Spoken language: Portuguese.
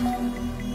Música